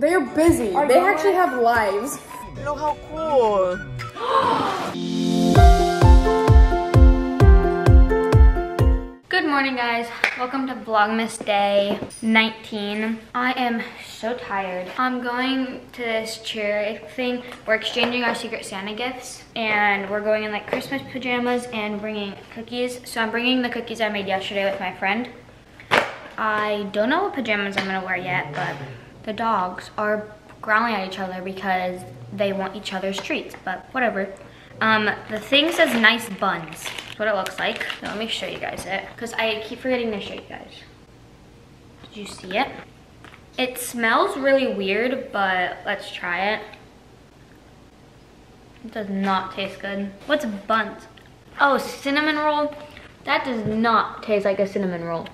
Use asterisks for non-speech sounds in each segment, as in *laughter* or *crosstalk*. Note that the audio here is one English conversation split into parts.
They're busy. Are they they? actually have lives. Look how cool. Good morning guys, welcome to Vlogmas Day 19. I am so tired. I'm going to this chair thing. We're exchanging our Secret Santa gifts and we're going in like Christmas pajamas and bringing cookies. So I'm bringing the cookies I made yesterday with my friend. I don't know what pajamas I'm gonna wear yet, but the dogs are growling at each other because they want each other's treats, but whatever. Um, the thing says nice buns. That's what it looks like. So let me show you guys it, because I keep forgetting to show you guys. Did you see it? It smells really weird, but let's try it. It does not taste good. What's a buns? Oh, cinnamon roll? That does not taste like a cinnamon roll.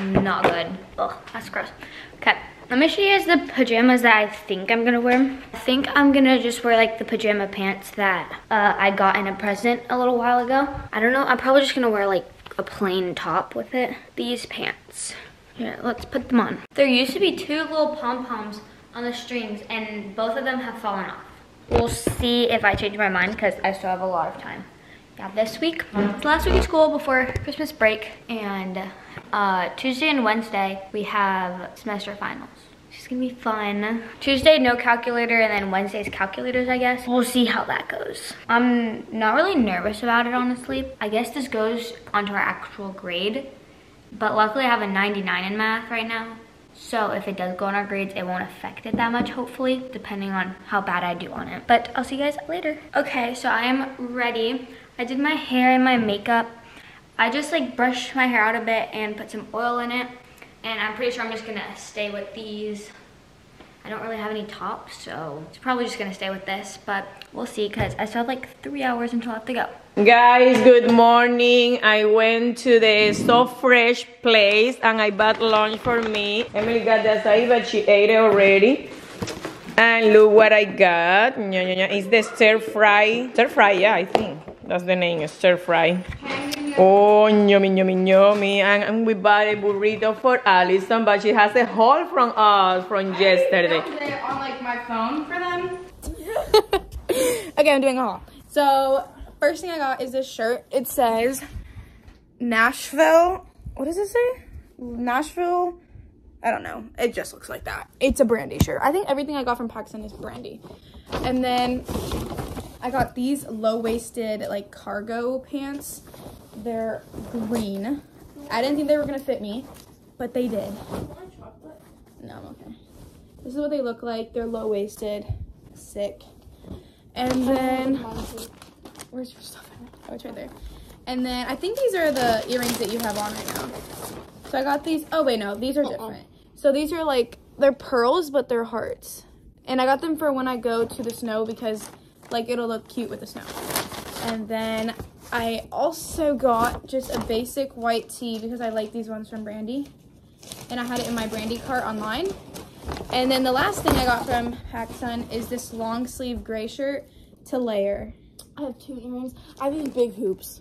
Not good. Ugh, that's gross. Okay, let me show you guys the pajamas that I think I'm gonna wear. I think I'm gonna just wear like the pajama pants that uh, I got in a present a little while ago. I don't know, I'm probably just gonna wear like a plain top with it. These pants. Here, let's put them on. There used to be two little pom-poms on the strings and both of them have fallen off. We'll see if I change my mind because I still have a lot of time. Yeah, this week, it's last week of school before Christmas break and uh, Tuesday and Wednesday we have semester finals. It's gonna be fun. Tuesday, no calculator, and then Wednesday's calculators, I guess. We'll see how that goes. I'm not really nervous about it, honestly. I guess this goes onto our actual grade, but luckily I have a 99 in math right now. So if it does go on our grades, it won't affect it that much, hopefully, depending on how bad I do on it. But I'll see you guys later. Okay, so I am ready. I did my hair and my makeup. I just like brushed my hair out a bit and put some oil in it. And I'm pretty sure I'm just gonna stay with these. I don't really have any tops, so it's probably just gonna stay with this, but we'll see because I still have like three hours until I have to go. Guys, good morning. I went to the So Fresh place and I bought lunch for me. Emily got the acai, but she ate it already. And look what I got. It's the stir fry. Stir fry, yeah, I think. That's the name, stir fry. Oh, yummy, yummy, yummy. And, and we bought a burrito for Allison, but she has a haul from us from yesterday. on like my phone for them. *laughs* okay, I'm doing a haul. So first thing I got is this shirt. It says Nashville. What does it say? Nashville. I don't know. It just looks like that. It's a brandy shirt. I think everything I got from PacSun is brandy. And then I got these low-waisted like cargo pants. They're green. I didn't think they were gonna fit me, but they did. No, I'm okay. This is what they look like. They're low-waisted. Sick. And then where's your stuff? Oh, it's right there. And then I think these are the earrings that you have on right now. So I got these. Oh wait, no, these are different. So these are like they're pearls, but they're hearts. And I got them for when I go to the snow because like it'll look cute with the snow. And then I also got just a basic white tee because I like these ones from Brandy. And I had it in my Brandy cart online. And then the last thing I got from PacSun is this long sleeve gray shirt to layer. I have two earrings. I have these big hoops.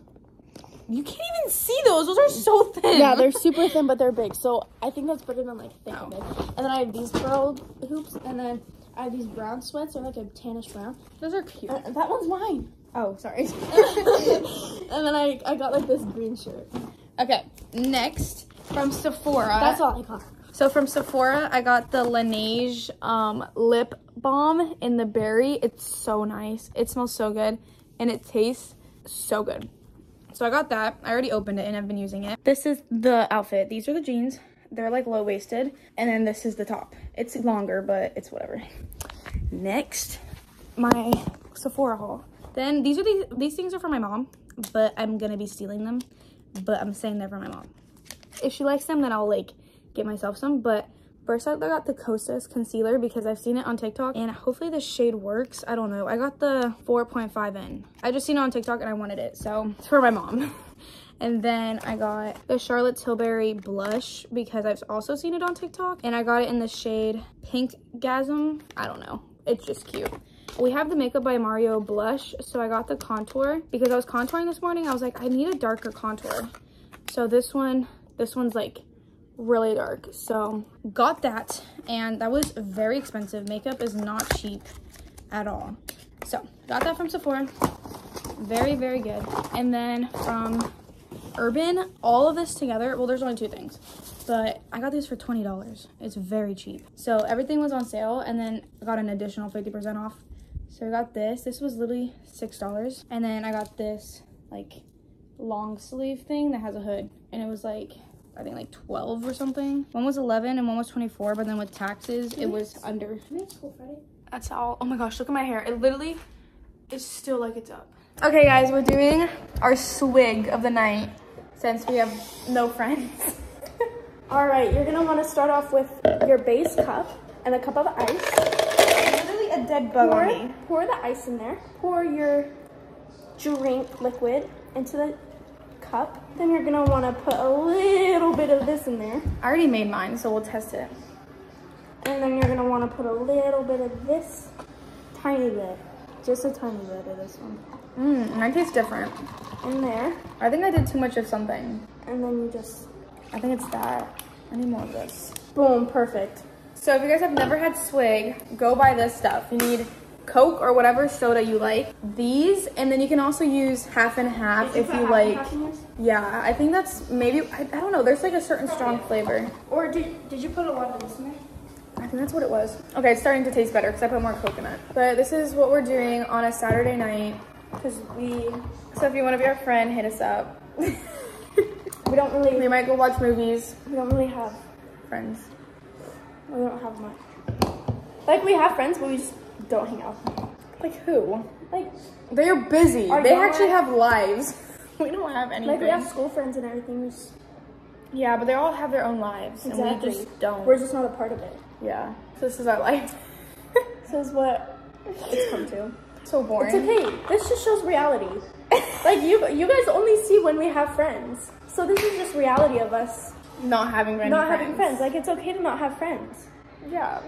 You can't even see those. Those are so thin. Yeah, they're super thin, but they're big. So I think that's better than like thick and. And then I have these pearl hoops, and then I have these brown sweats. They're like a tannish brown. those are cute. Uh, that one's mine. Oh, sorry. *laughs* and then I, I got like this green shirt. okay, next from Sephora. That's all I got. So from Sephora, I got the Laneige um, lip balm in the berry. It's so nice. It smells so good, and it tastes so good. So I got that. I already opened it and I've been using it. This is the outfit. These are the jeans. They're like low waisted, and then this is the top. It's longer, but it's whatever. Next, my Sephora haul. Then these are these these things are for my mom, but I'm gonna be stealing them. But I'm saying they're for my mom. If she likes them, then I'll like get myself some. But first I got the Kosas concealer because I've seen it on TikTok and hopefully the shade works. I don't know. I got the 4.5N. I just seen it on TikTok and I wanted it. So it's for my mom. *laughs* And then I got the Charlotte Tilbury blush because I've also seen it on TikTok. And I got it in the shade Pink Gasm. I don't know. It's just cute. We have the Makeup by Mario blush. So I got the contour because I was contouring this morning. I was like, I need a darker contour. So this one, this one's like really dark. So got that and that was very expensive. Makeup is not cheap at all. So got that from Sephora. Very, very good. And then from Urban, all of this together, well, there's only two things, but I got these for $20. It's very cheap. So everything was on sale and then I got an additional 50% off. So I got this. This was literally $6. And then I got this like long sleeve thing that has a hood and it was like I think like 12 or something. One was 11 and one was 24, but then with taxes, it was under. That's all. Oh my gosh, look at my hair. It literally is still like it's up. Okay, guys, we're doing our swig of the night since we have no friends. *laughs* All right, you're gonna want to start off with your base cup and a cup of ice. A dead bug Pour, on me. pour the ice in there. Pour your drink liquid into the cup. Then you're gonna want to put a little bit of this in there. I already made mine, so we'll test it. And then you're gonna want to put a little bit of this, tiny bit, just a tiny bit of this one Mmm, mine tastes different. in there. I think I did too much of something. And then you just, I think it's that. I need more of this. boom, perfect. So if you guys have never had swig, go buy this stuff. You need Coke or whatever soda you like. These, and then you can also use half and half if you like. Yeah, I think that's maybe, I, I don't know, there's like a certain strong flavor. Or did, did you put a lot of this in there? I think that's what it was. Okay, it's starting to taste better because I put more coconut. But this is what we're doing on a Saturday night. Because we, So if you want to be our friend, hit us up. *laughs* we don't really, we might go watch movies. we don't really have, Friends. We don't have much. Like we have friends, but we just don't hang out. Like who? Like, They're busy. They actually have lives. *laughs* we don't have anything. like we have school friends and everything. Just, Yeah, but they all have their own lives. And we just don't. we're just not a part of it. yeah. So this is our life. *laughs* This is what it's come to. so boring. It's okay. This just shows reality. *laughs* like you, you guys only see when we have friends. So this is just reality of us Not having not friends. having friends. Like it's okay to not have friends. Yeah.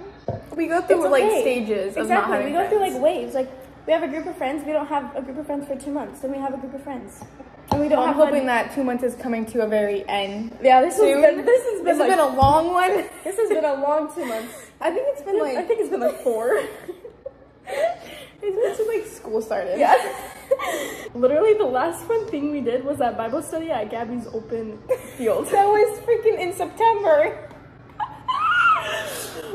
We go through It's like okay. stages of not Exactly. We go through like waves. Like we have a group of friends. We don't have a group of friends for two months. Then we have a group of friends. And we don't I'm have hoping that two months is coming to a very end. Yeah, this soon. has been this has been This has been a long one. this has been a long two months. *laughs* I think it's been like I think it's been like four. *laughs* it's been since like school started. Yeah. *laughs* Literally, the last fun thing we did was that Bible study at Gabby's open *laughs* field. That was freaking in September.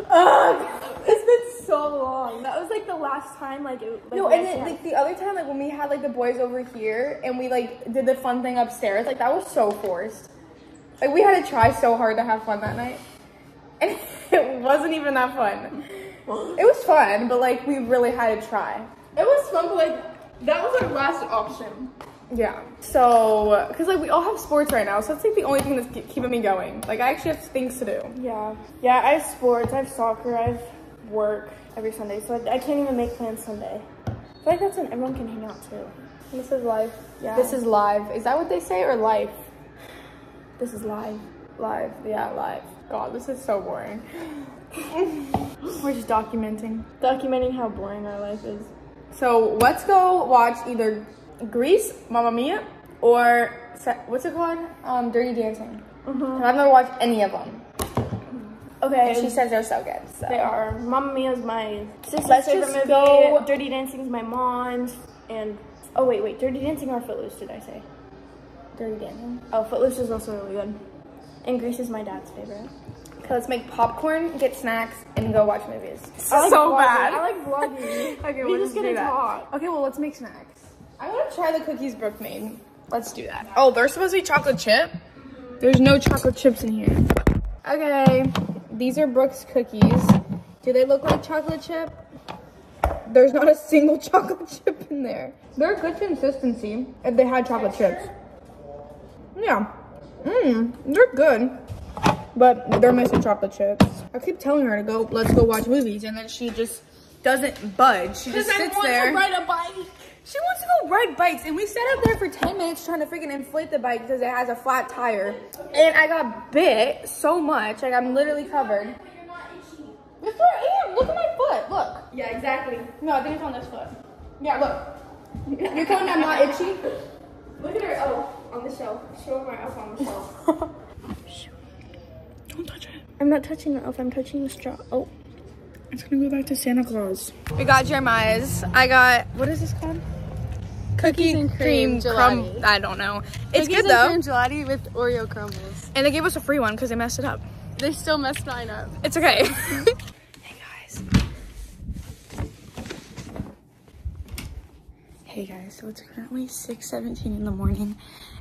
Ugh, *laughs* um, it's been so long. That was like the last time, like, it, like No, and then like the other time, like when we had like the boys over here and we like did the fun thing upstairs, like that was so forced. Like we had to try so hard to have fun that night, *laughs* and it wasn't even that fun. It was fun, but like we really had to try. It was fun, but like that was our last option. Yeah. So, because like we all have sports right now, so that's like the only thing that's keeping me going. Like I actually have things to do. Yeah, yeah. I have sports. I have soccer. I have work every Sunday, so I, I can't even make plans Sunday. I feel like that's when everyone can hang out too. This is life. Yeah. This is live. Is that what they say or life? This is live. Live. Yeah, live. God, this is so boring. *laughs* We're just documenting. Documenting how boring our life is. So let's go watch either Grease, Mamma Mia, or what's it called? Um, Dirty Dancing. And I've never watched any of them. Okay. And she says they're so good. So. They are. Mamma Mia is my sister's Let's favorite movie. go- Dirty Dancing is my mom's. And oh wait, wait, Dirty Dancing or Footloose? Did I say? Dirty Dancing. Oh, Footloose is also really good. And Grease is my dad's favorite. Okay, let's make popcorn, get snacks, and go watch movies. Like so vlogging. bad. I like vlogging. *laughs* Okay, we we'll just just gonna talk. Okay, well, let's make snacks. I want to try the cookies Brooke made. Let's do that. Oh, they're supposed to be chocolate chip? There's no chocolate chips in here. Okay, these are Brooke's cookies. Do they look like chocolate chip? There's not a single *laughs* chocolate chip in there. They're good consistency if they had chocolate chips. Yeah. Mmm, they're good. But they're missing chocolate chips. I keep telling her to go, let's go watch movies, and then she just doesn't budge. She just sits there. ride a bike. She wants to go ride bikes, and we sat up there for 10 minutes trying to freaking inflate the bike because it has a flat tire. And I got bit so much, like I'm literally covered. Yes, I am. Look at my foot. Look. Yeah, exactly. No, I think it's on this foot. Yeah, look. You're telling me I'm not itchy? Look at her. Oh, on the shelf. Show her up on the shelf. *laughs* I'm not touching the elf. I'm touching the straw. Oh. It's gonna go back to Santa Claus. We got Jeremiah's. I got what is this called? Cookie and cream crumb. gelati. I don't know. It's Cookies good and though, cream gelati with Oreo crumbles. and they gave us a free one because they messed it up. They still messed mine up. It's okay. *laughs* hey guys. Hey guys, so it's currently 6:17 in the morning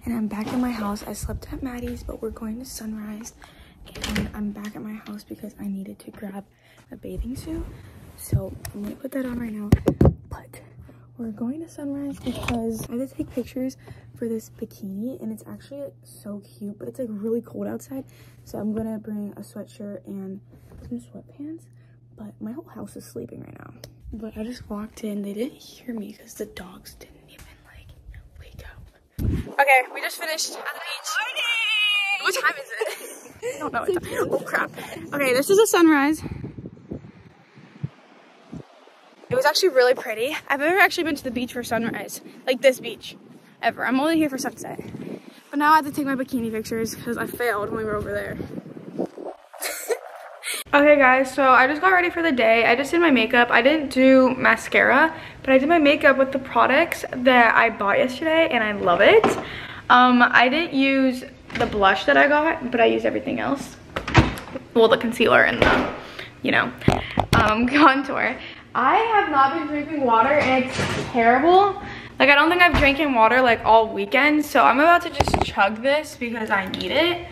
and I'm back in my house. I slept at Maddie's, but we're going to Sunrise. And I'm back at my house because I needed to grab a bathing suit. So I'm gonna put that on right now. But we're going to Sunrise because I had to take pictures for this bikini and it's actually like, so cute, but it's like really cold outside. So I'm gonna bring a sweatshirt and some sweatpants. But my whole house is sleeping right now. But I just walked in. They didn't hear me because the dogs didn't even like wake up. Okay, we just finished at the beach. What time is it? *laughs* I don't know. Oh crap. Okay, this is a sunrise. It was actually really pretty. I've never actually been to the beach for sunrise, like this beach, ever. I'm only here for sunset. But now I have to take my bikini pictures because I failed when we were over there. *laughs* okay guys, so I just got ready for the day. I just did my makeup. I didn't do mascara, but I did my makeup with the products that I bought yesterday and I love it. Um, I didn't use the blush that I got, but I use everything else. Well, the concealer and the, you know, um, *laughs* contour. I have not been drinking water and it's terrible. Like I don't think I've drinking water like all weekend. So I'm about to just chug this because I need it.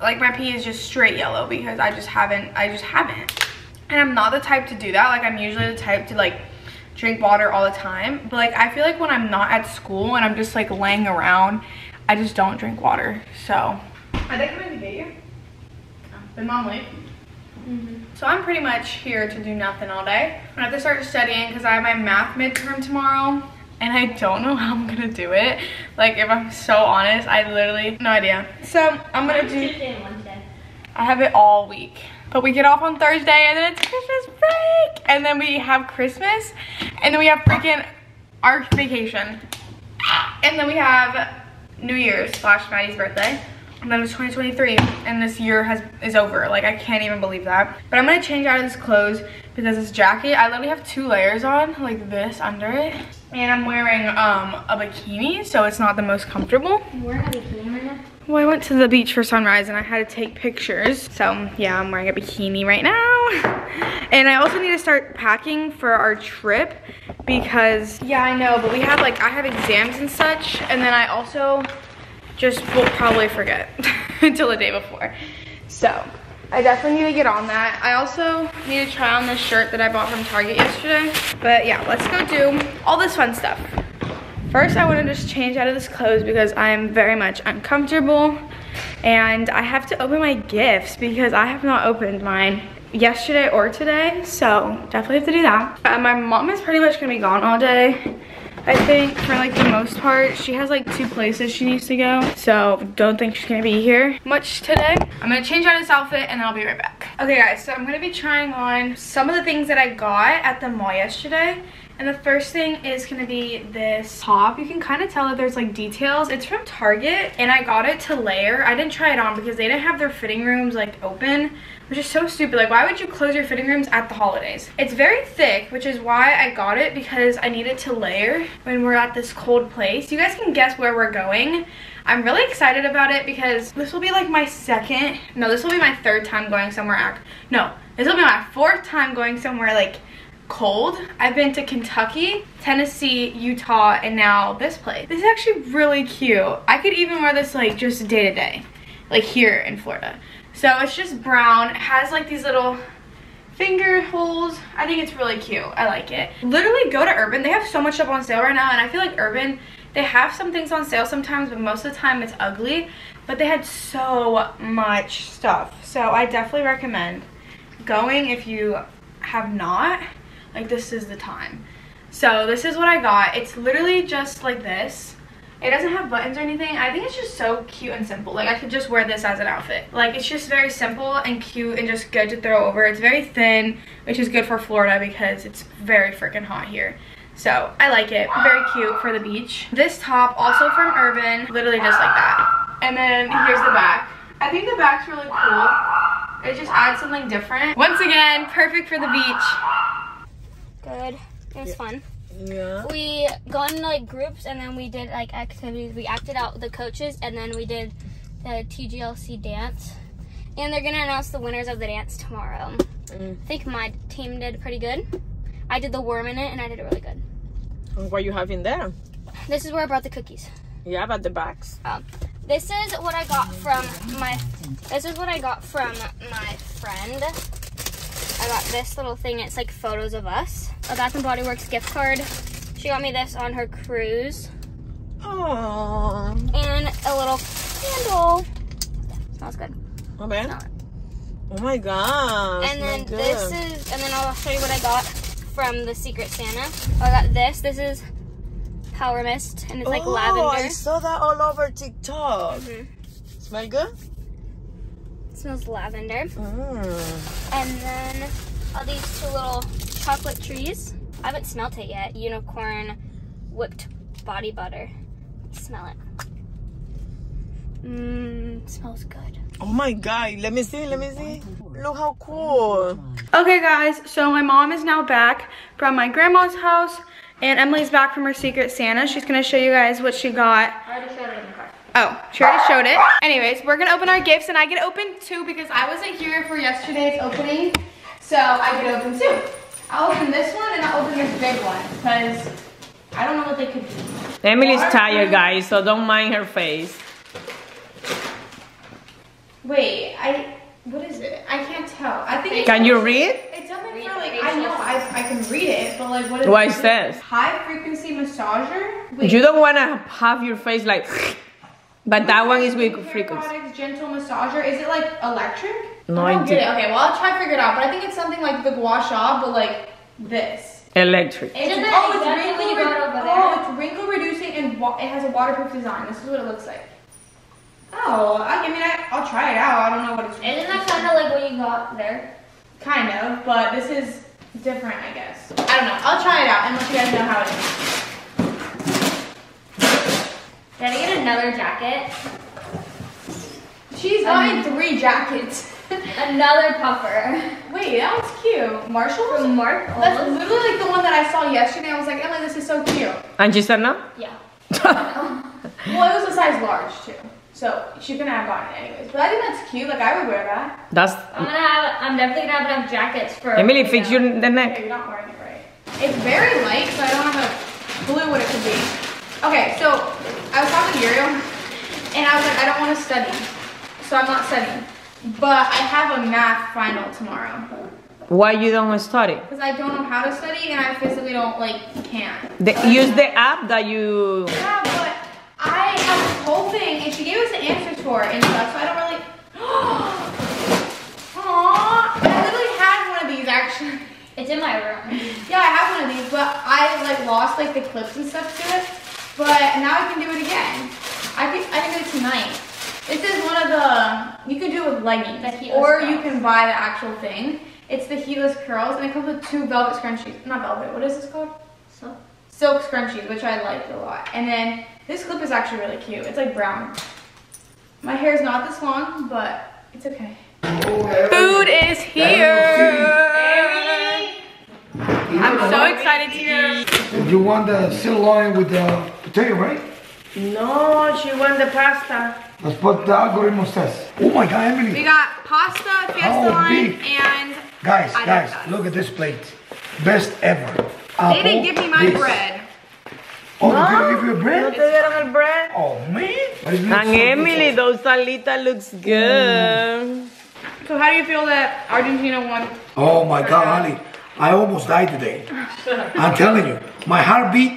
Like my pee is just straight yellow because I just haven't, I just haven't. And I'm not the type to do that. Like I'm usually the type to like drink water all the time. But like I feel like when I'm not at school and I'm just like laying around, I just don't drink water. So are they coming to get you? Did mom leave? So I'm pretty much here to do nothing all day. I have to start studying because I have my math midterm tomorrow and I don't know *laughs* how I'm gonna do it. Like if I'm so honest, I literally, no idea. So I'm gonna do. I have it all week. But we get off on Thursday and then it's Christmas break. And then we have Christmas and then we have freaking our vacation. And then we have New Year's slash Maddie's birthday. And then it's 2023 and this year has is over. Like I can't even believe that. But I'm gonna change out of this clothes because this jacket, I literally have two layers on, like this under it. And I'm wearing um a bikini, so it's not the most comfortable. A bikini. Well, I went to the beach for sunrise and I had to take pictures. So yeah, I'm wearing a bikini right now. *laughs* And I also need to start packing for our trip because, yeah, I know, but we have like, I have exams and such. And then I also just will probably forget *laughs* until the day before. So I definitely need to get on that. I also need to try on this shirt that I bought from Target yesterday. But yeah, let's go do all this fun stuff. First, I want to just change out of this clothes because I am very much uncomfortable. And I have to open my gifts because I have not opened mine yesterday or today. So definitely have to do that. Uh, my mom is pretty much to be gone all day. I think for like the most part, she has like two places she needs to go. So don't think she's gonna be here much today. I'm gonna change out of this outfit and I'll be right back. Okay guys, so I'm gonna be trying on some of the things that I got at the mall yesterday. And the first thing is gonna be this top. You can kind of tell that there's like details. It's from Target and I got it to layer. I didn't try it on because they didn't have their fitting rooms like open, which is so stupid. Like why would you close your fitting rooms at the holidays? It's very thick, which is why I got it because I needed to layer when we're at this cold place. You guys can guess where we're going. I'm really excited about it because this will be like my second, no, this will be my third time going somewhere. No, this will be my fourth time going somewhere like cold. I've been to Kentucky, Tennessee, Utah, and now this place. This is actually really cute. I could even wear this like just day to day, like here in Florida. So it's just brown, it has like these little finger holes. I think it's really cute. I like it. Literally go to Urban. They have so much up on sale right now and I feel like Urban, they have some things on sale sometimes, but most of the time it's ugly. But they had so much stuff. So I definitely recommend going if you have not. Like this is the time. So this is what I got. It's literally just like this. It doesn't have buttons or anything. I think it's just so cute and simple. Like I could just wear this as an outfit. Like it's just very simple and cute and just good to throw over. It's very thin, which is good for Florida because it's very freaking hot here. So I like it. Very cute for the beach. This top also from Urban, literally just like that. And then here's the back. I think the back's really cool. It just adds something different. Once again, perfect for the beach. Good. It was fun. Yeah. We got in like groups and then we did like activities. We acted out the coaches and then we did the TGLC dance. And they're gonna announce the winners of the dance tomorrow. Mm. I think my team did pretty good. I did the worm in it and I did it really good. And what you have in there? This is where I brought the cookies. Yeah, but the box. Um, this is what I got from my. This is what I got from my friend. I got this little thing. It's like photos of us. A Bath and Body Works gift card. She got me this on her cruise, Oh. and a little candle. Smells good. Okay. It. Oh my gosh. And then this is, and then I'll show you what I got from the Secret Santa. I got this. This is Power Mist, and it's like oh, I saw that all over TikTok. Mhm. Smell good? It smells lavender. Mm. And then all these two little chocolate trees. I haven't smelt it yet. Unicorn whipped body butter. Smell it. Mmm, smells good. Oh my god, let me see, let me see. Look how cool. Okay guys, so my mom is now back from my grandma's house and Emily's back from her Secret Santa. She's gonna show you guys what she got. I already showed it in the car. Oh, she already showed it. Anyways, we're gonna open our gifts and I get open two because I wasn't here for yesterday's opening. So I get open two. I'll open this one and I'll open this big one because I don't know what they could be. Emily's tired, guys, so don't mind her face. Wait, I, what is it? I can't tell. I think Can you read? It's something for like, I know, I, I can read it, but like what is it? it says? High frequency massager? Wait. You don't want to have your face like, *laughs* but that one is with Hair frequency. Products gentle massager. Is it like electric? No I don't idea. get it. Okay, well I'll try to figure it out. But I think it's something like the gua sha, but like this. Electric. It's, Isn't oh, it's exactly wrinkle, re- oh, it's wrinkle reducing and wa- it has a waterproof design. This is what it looks like. Oh, I, I mean, I, I'll try it out. I don't know what it's. Isn't that kind of like what you got there? Kind of, but this is different, I guess. I don't know. I'll try it out and let you guys know how it is. Did I get another jacket? She's um, gotten three jackets. *laughs* Another puffer. Wait, that was cute. Marshalls? From Mark. That's literally like the one that I saw yesterday. I was like, Emily, this is so cute. And you said no? Yeah. *laughs* Well, it was a size large too. So she couldn't have gotten it anyways. But I think that's cute. Like I would wear that. That's I'm gonna have. I'm definitely gonna have enough jackets for. Emily. Fix your the Okay, neck. you're not wearing it right. It's very light, so I don't have a clue what it could be. Okay, so I was talking to Uriel, and I was like, I don't want to study, so I'm not studying. But I have a math final tomorrow Why you don't wanna study? because I don't know how to study, and I physically don't like can't. The, use the app that you. Yeah, but I have this whole thing, and she gave us the answers for it and stuff, so I don't really. *gasps* Aww, I literally had one of these actually. It's in my room. Yeah, I have one of these, but I like lost like the clips and stuff to it. But now I can do it again. I can I can do it tonight. This is one of the you can do it with leggings, The heatless or you can buy the actual thing. It's the heatless curls, and it comes with two velvet scrunchies. Not velvet. What is this called? So. silk scrunchies, which I like a lot. And then this clip is actually really cute. It's like brown. My hair is not this long, but it's okay. Food is here. I'm so excited to eat. You want the sirloin with the potato, right? No, she won the pasta. Let's put the algorithm says. Oh my God, Emily. We got pasta, fiesta How line, big? and Guys, I guys, look at this plate. Best ever. they didn't give me my this. bread. Oh, they didn't give you a ¿No bread? te dieron el bread? Oh, man. But it looks And so good. Emily, those salitas looks good. So how do you feel that Argentina won? Oh my God, Ali. I almost died today. *laughs* I'm telling you. My heartbeat,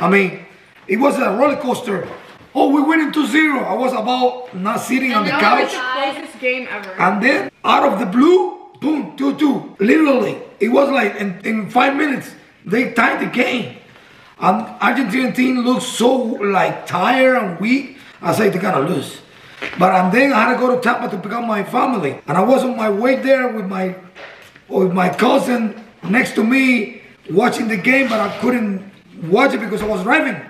I mean, it was a roller coaster. Oh, we went into zero. I was about not sitting on the couch. closest game ever. And then out of the blue, boom, 2 2. Literally, it was like in, in five minutes, they tied the game. And Argentine team looked so like tired and weak. I said they're gonna lose. But and then I had to go to Tampa to pick up my family. And I was on my way there with my with my cousin next to me watching the game, but I couldn't watch it because I was driving.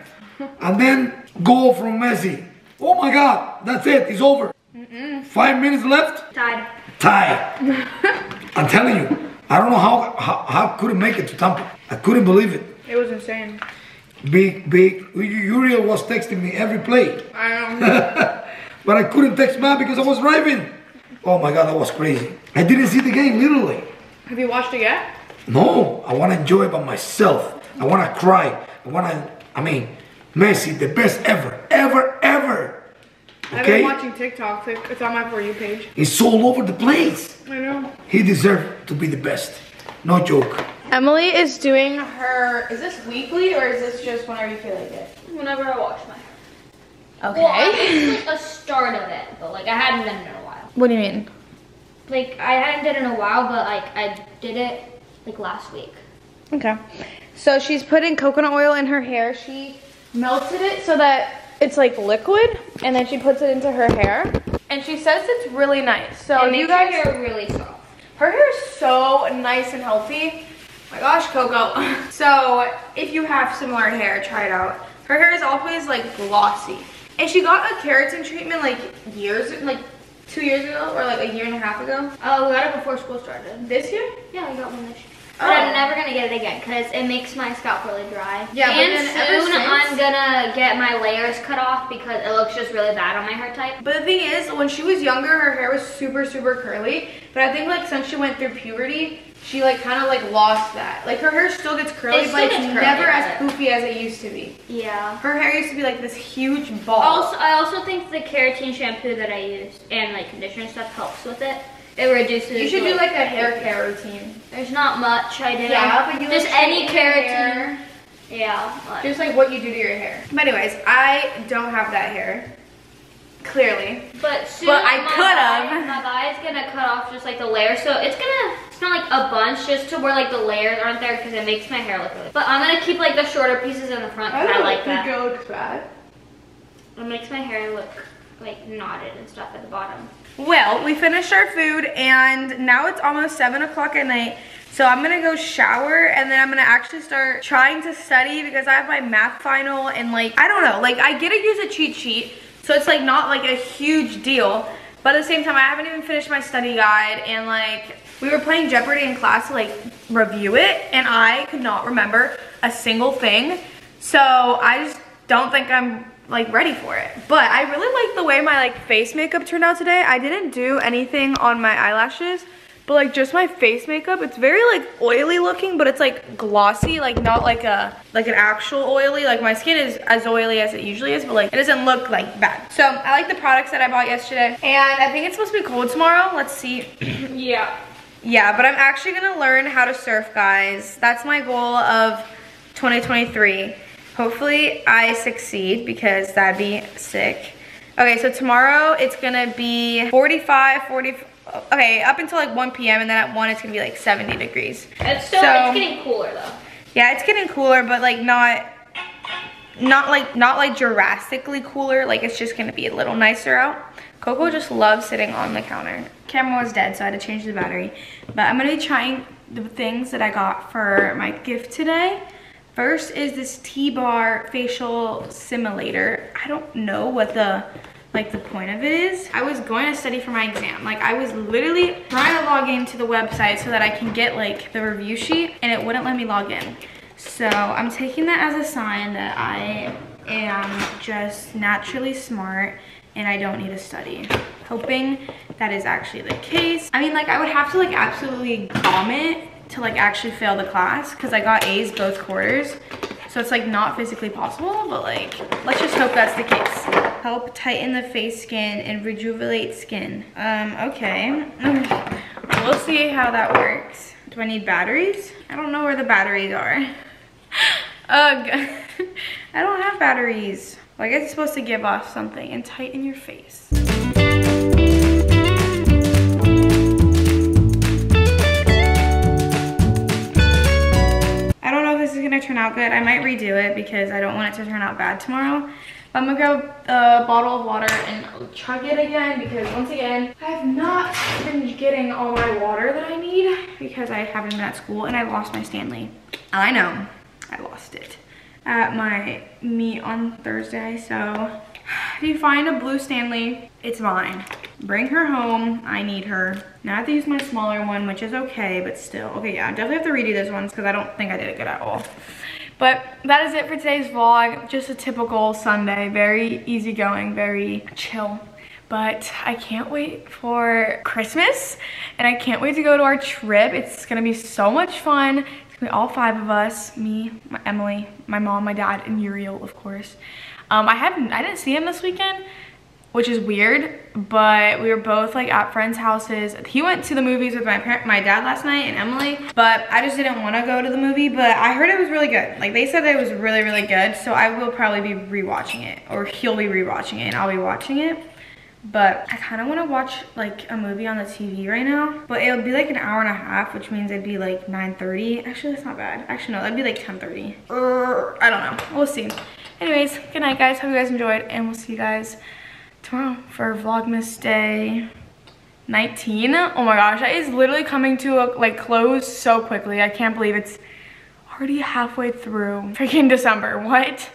And then goal from Messi. Oh my God, that's it, it's over. Five minutes left. Tied. Tie. *laughs* I'm telling you, I don't know how, how, how I couldn't make it to Tampa. I couldn't believe it. It was insane. Big, big. Uriel was texting me every play. I *laughs* but I couldn't text Matt because I was driving. Oh my God, that was crazy. I didn't see the game, literally. Have you watched it yet? No, I want to enjoy it by myself. I want to cry. I want to, I mean, Messi, the best ever, ever, ever. I've been watching TikToks. It's on my For You page. It's all over the place. I know. He deserved to be the best. No joke. Emily is doing her. Is this weekly or is this just whenever you feel like it? Whenever I wash my hair. Okay. Well, I like a start of it, but like I hadn't done it in a while. what do you mean? Like I hadn't done it in a while, but like I did it like last week. Okay. So she's putting coconut oil in her hair. She melted it so that it's like liquid, and then she puts it into her hair. And she says it's really nice. So it you guys, hair really soft. her hair is so nice and healthy. my gosh, Coco. *laughs* so if you have similar hair, try it out. Her hair is always like glossy. And she got a keratin treatment like years, like two years ago or like a year and a half ago. Oh, we got it before school started. This year? Yeah, I got one this year. But Oh. I'm never gonna get it again because it makes my scalp really dry. Yeah, and soon I'm gonna get my layers cut off because it looks just really bad on my hair type. But the thing is, when she was younger, her hair was super, super curly. But I think like since she went through puberty, she like kind of like lost that. Like her hair still gets curly, It but it's curly, never as poofy as it used to be. Yeah. Her hair used to be like this huge ball. Also, I also think the keratin shampoo that I used and like conditioner stuff helps with it. It reduces. you should do like a hair care routine. There's not much I did. Yeah, but you just any keratin. Yeah. but- Just like what you do to your hair. But anyways, I don't have that hair. Clearly. But soon But I my could've. My vi is gonna cut off just like the layer, so it's gonna it's not like a bunch just to where like the layers aren't there because it makes my hair look really. But I'm gonna keep like the shorter pieces in the front because I, oh, like that. it looks bad. It makes my hair look like knotted and stuff at the bottom. Well, we finished our food and now it's almost seven o'clock at night. So I'm gonna go shower and then I'm gonna actually start trying to study because I have my math final and like, I don't know, like I get to use a cheat sheet. So it's like not like a huge deal. But at the same time, I haven't even finished my study guide and like, we were playing Jeopardy in class to like review it and I could not remember a single thing. So I just don't think I'm like ready for it. But I really like the way my like face makeup turned out today. I didn't do anything on my eyelashes, but like just my face makeup, it's very like oily looking, but it's like glossy, like not like a like an actual oily. Like my skin is as oily as it usually is, but like it doesn't look like bad. So I like the products that I bought yesterday. And I think it's supposed to be cold tomorrow. Let's see. *clears throat* Yeah. Yeah, but I'm actually gonna learn how to surf, guys. That's my goal of 2023. Hopefully I succeed because that'd be sick. Okay, so tomorrow it's gonna be 45, 40, okay, up until like 1 p.m. and then at 1 it's gonna be like 70 degrees. It's still So- it's getting cooler though. Yeah, it's getting cooler, but like not, not like, not like drastically cooler. Like it's just gonna be a little nicer out. Coco just loves sitting on the counter. Camera was dead, so I had to change the battery. But I'm gonna be trying the things that I got for my gift today. First is this T-Bar facial simulator. I don't know what the like the point of it is. I was going to study for my exam. Like I was literally trying to log into the website so that I can get like the review sheet and it wouldn't let me log in. So I'm taking that as a sign that I am just naturally smart and I don't need to study. Hoping that is actually the case. I mean like I would have to like absolutely bomb it to like actually fail the class because I got A's both quarters. So it's like not physically possible, but like, let's just hope that's the case. Help tighten the face skin and rejuvenate skin. Um, okay. *sighs* We'll see how that works. Do I need batteries? I don't know where the batteries are. *laughs* Ugh. *laughs* I don't have batteries. Well, I guess it's supposed to give off something and tighten your face. Out good. I might redo it because I don't want it to turn out bad tomorrow. But I'm gonna grab a uh, bottle of water and chug it again because once again, I have not been getting all my water that I need because I haven't been at school and I lost my Stanley. I know, I lost it at my meet on Thursday. So if you find a blue Stanley, it's mine. bring her home. I need her. Now I have to use my smaller one, which is okay, but still. Okay, yeah, I definitely have to redo this one because I don't think I did it good at all. But that is it for today's vlog. Just a typical Sunday. Very easygoing, very chill. But I can't wait for Christmas and I can't wait to go to our trip. It's gonna be so much fun. It's gonna be all five of us, me, my Emily, my mom, my dad, and Uriel, of course. Um, I haven't, I didn't see him this weekend, which is weird, but we were both like at friends' houses. He went to the movies with my parent, my dad last night and Emily, but I just didn't want to go to the movie, but I heard it was really good. Like they said it was really, really good, so I will probably be rewatching it, or he'll be rewatching it and I'll be watching it. But I kind of want to watch like a movie on the TV right now. But it'll be like an hour and a half, which means it'd be like 9.30. Actually, that's not bad. Actually, no, that'd be like 10.30. Or I don't know. We'll see. Anyways, good night, guys. Hope you guys enjoyed. And we'll see you guys tomorrow for Vlogmas Day 19. Oh my gosh, that is literally coming to a like close so quickly. I can't believe it's already halfway through freaking December. What?